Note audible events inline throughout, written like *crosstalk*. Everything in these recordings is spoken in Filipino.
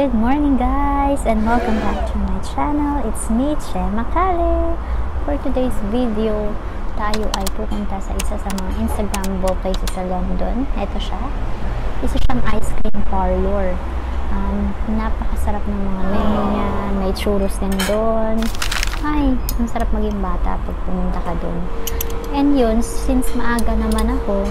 Good morning guys and welcome back to my channel. It's me, Che Makale. For today's video, tayo ay pupunta sa isa sa mga Instagrammable places sa London. Ito siya. Isa siyang ice cream parlor. Um, napakasarap ng mga menu niya. May churros din doon. Ay, ang sarap maging bata pag pumunta ka doon. And yun, since maaga naman ako,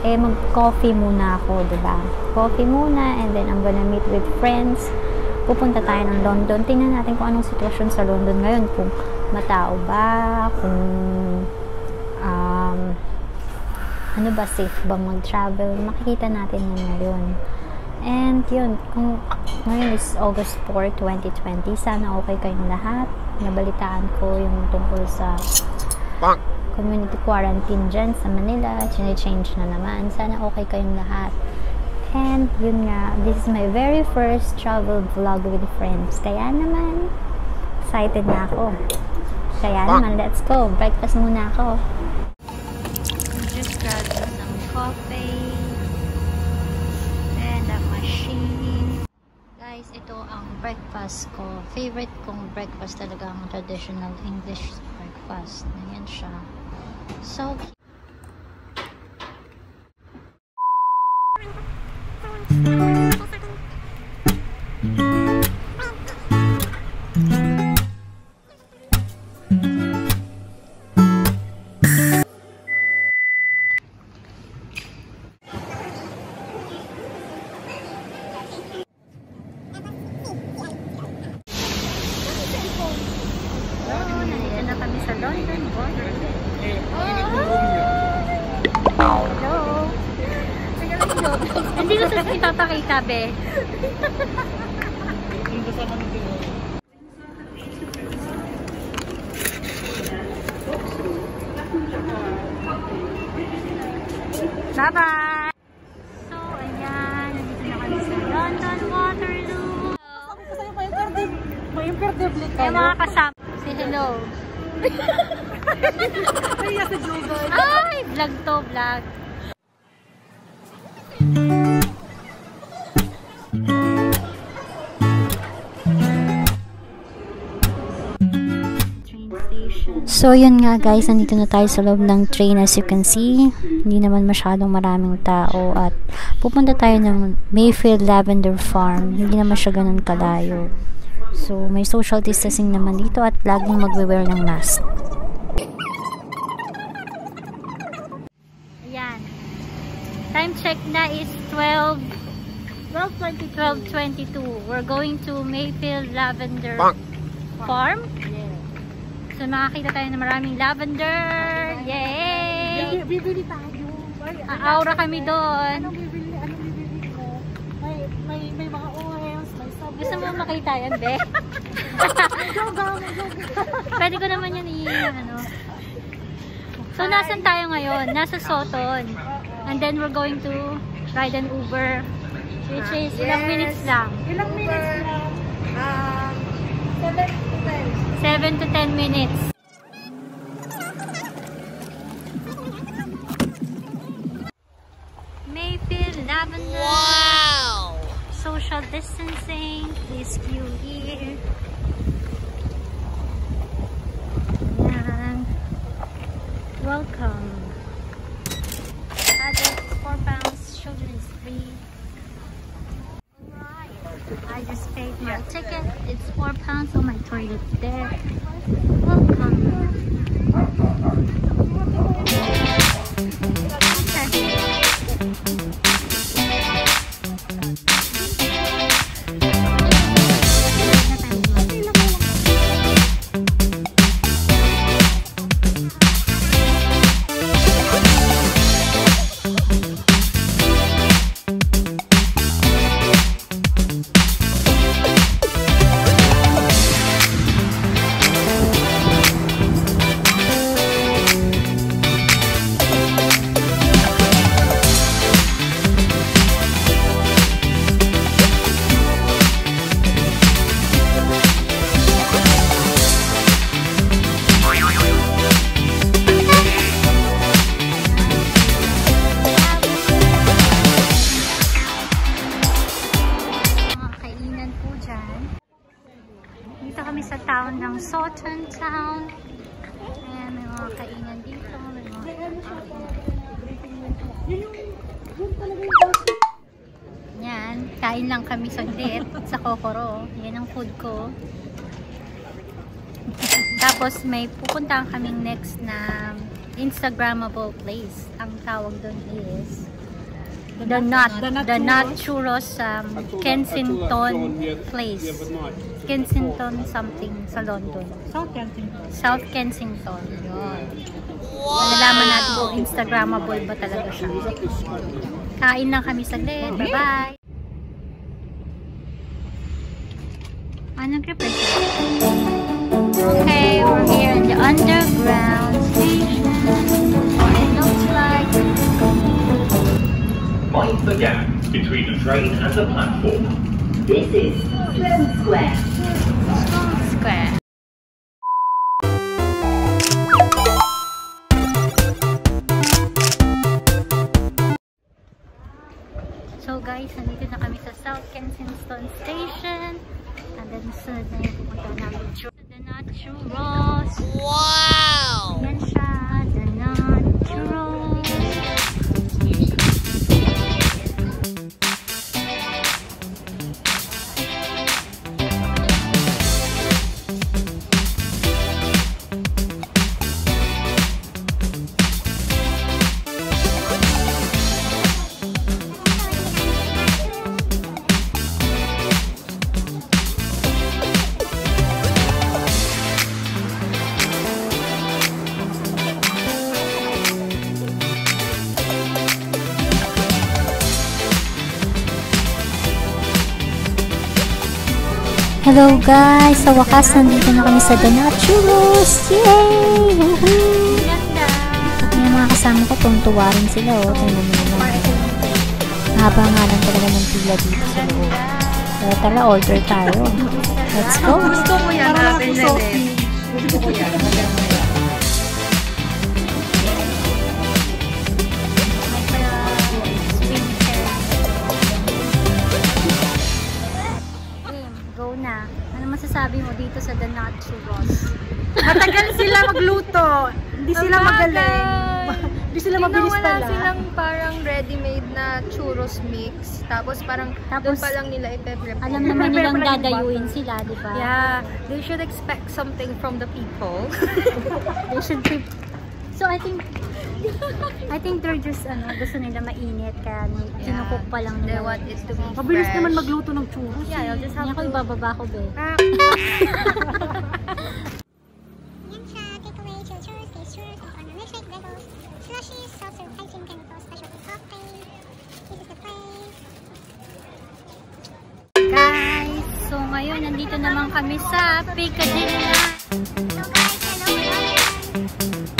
eh mag-coffee muna ako, 'di ba? Coffee muna and then I'm gonna meet with friends. Pupunta tayo ng London. Tingnan natin kung anong sitwasyon sa London ngayon, kung matao ba, kung um, ano ba safe ba mag-travel. Makikita natin yun ngayon. And yun, kung ngayon is August 4, 2020, sana okay kayong lahat. Nabalitaan ko yung tungkol sa community quarantine dyan sa Manila. Chine-change na naman. Sana okay kayong lahat. And yun nga, this is my very first travel vlog with friends. Kaya naman, excited na ako. Kaya naman, let's go. Breakfast muna ako. Just got some coffee and a machine. Guys, ito ang breakfast ko. Favorite kong breakfast talaga ang traditional English breakfast. Ayan siya. So Nandito Ipapakita, be. Bye-bye! So, ayan. Nandito na kami sa London Waterloo. May perde Kaya mga kasama. Say hello. Ay, nasa Jugod. Ay! Vlog to, vlog. So, yun nga guys, nandito na tayo sa loob ng train as you can see. Hindi naman masyadong maraming tao at pupunta tayo ng Mayfield Lavender Farm. Hindi naman siya ganun kalayo. So, may social distancing naman dito at laging magwe-wear ng mask. Ayan. Time check na is 12 12.22. We're going to Mayfield Lavender Farm. So makakita tayo ng maraming lavender. Yay! Bibili tayo. Ay, Aura kami doon. Anong bibili? Anong bibili ko? May, may, may mga oils, may sabon. Gusto mo makita yan, be? *laughs* Pwede ko naman yan i ano. So nasan tayo ngayon? Nasa Soton. And then we're going to ride an Uber. Which is ilang Yes. minutes lang. Ilang minutes lang? Um, 7 to 10. 7 to 10 minutes. Mayfield lavender. Wow! Social distancing. Please queue here. Welcome. Adult 4 pounds, children 3. I just paid my ticket. It's 4 pounds on my toilet there. Kain lang kami saglit sa Kokoro. Yan ang food ko. Tapos may pupuntahan kaming next na Instagrammable place. Ang tawag doon is The The Nut The Nut Churros. Churros um, Kensington Place. Kensington something sa London. South Kensington. South Kensington. Yun. Malalaman natin kung Instagrammable ba talaga siya. Kain lang kami saglit. Bye-bye! Okay, we're here in the underground station. It looks like Mind the gap between the train and the platform. This is Sloane Square. Stone Square. So guys, nandito na kami sa South Kensington Station. And then sunod na yung pupunta namin the Nut Churros. Wow! Yan siya, the Nut Churros. Hello guys! Sa wakas, nandito na kami sa Churros! Yay! Woohoo! Ganda! Yung mga kasama ko, tuntuwa rin sila. Oh. Tingnan mo naman. Haba nga lang talaga ng pila dito sa loob. Kaya tara, order tayo. Let's go! Gusto ko yan. Gusto ko yan. Magluto. Hindi sila Ang magaling. Hindi sila mabilis Wala pala. silang parang ready-made na churros mix. Tapos parang Tapos, doon pa lang nila ipe-prep. Alam naman nilang dadayuin sila, di ba? Yeah, they should expect something from the people. *laughs* They should pre- So, I think, I think they're just, ano, gusto nila mainit, kaya yeah. kinukok pa lang They nila. want it to be Mabilis fresh. naman magluto ng churros. Yeah, you'll just Kanya have ko to... ibababa ko, be. *laughs* churros, and on milkshake, bagels, slushies, soft serve hygiene chemicals, specialty cocktail. This is the place. Guys, so ngayon, nandito naman kami sa Piccadilly. So guys, hello, hello.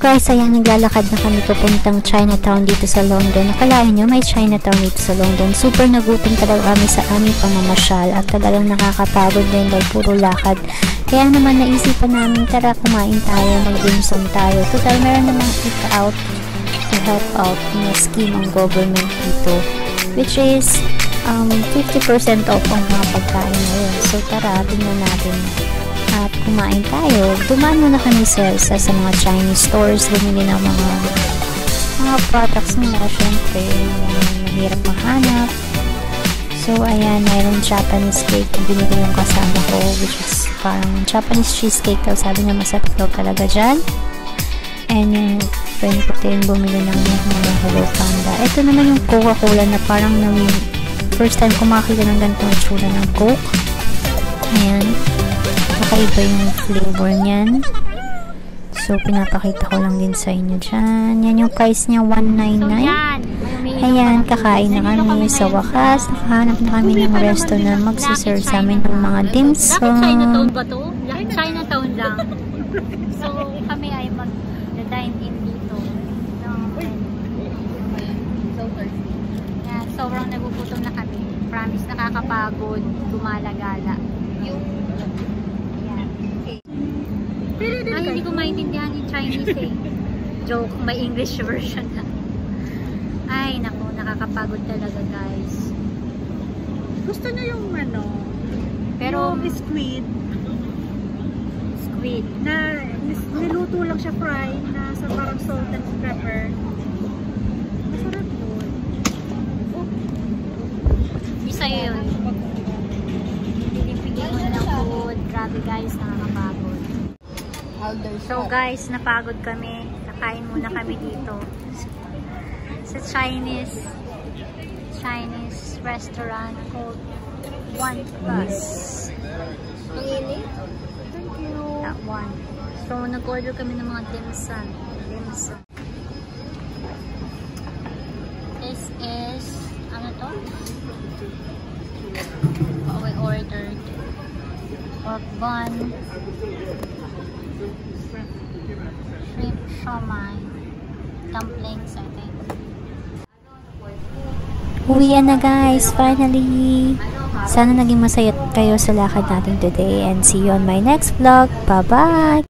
Guys, ayan, naglalakad na kami papuntang Chinatown dito sa London. Nakalain nyo, may Chinatown dito sa London. Super nagutom talaga kami sa aming pamamasyal at talagang nakakapagod din dahil puro lakad. Kaya naman naisipan namin, tara kumain tayo, mag-dimsum tayo. Total, meron namang eat-out to help out na scheme ng government dito. Which is um, 50% off ang mga pagkain ngayon. So tara, tingnan natin at kumain tayo. Dumaan muna kami sa, sa, mga Chinese stores, bumili ng mga mga products nila, syempre, mahirap mahanap. So, ayan, mayroong Japanese cake na binili yung kasama ko, which is parang Japanese cheesecake daw. Sabi niya, masarap daw talaga dyan. And yung friend ko din bumili ng mga Hello Panda. Ito naman yung Coca-Cola na parang nang first time ko makakita ng ganitong itsura ng Coke. Ayan. Kakaiba yung flavor niyan. So, pinapakita ko lang din sa inyo dyan. Yan yung price niya, 199. Ayan, kakain na kami sa wakas. Nakahanap na kami ng resto na magsiserve sa amin ng mga dim sum. Chinatown ba to? Chinatown lang. so, kami ay mag-dine in dito. No, sobrang nagugutom na kami. Promise, nakakapagod, gumalagala. Yung, ayan. Ay, hindi ko maintindihan yung Chinese eh. *laughs* Joke, may English version na. Ay, naku, nakakapagod talaga guys. Gusto niya yung ano, Pero, yung squid squid. na niluto lang siya fry na sa parang salt and pepper. Masarap yun. Isa yun. Pinipigyan mo na ng food. Grabe guys, nakakapagod. So guys, napagod kami. Nakain muna kami dito. Sa Chinese Chinese restaurant called One Plus. Thank you. That one. So, nag-order kami ng mga dim sum. Dim sum. This is, ano to? Pork bun, shrimp shomai, dumplings, I think. Uwian na guys, finally! Sana naging masaya kayo sa lakad natin today and see you on my next vlog. Bye-bye!